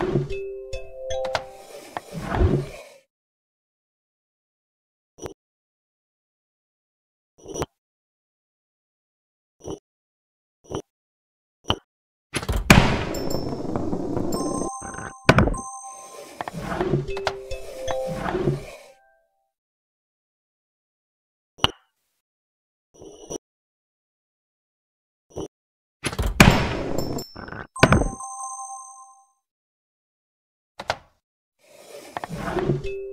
Bye. You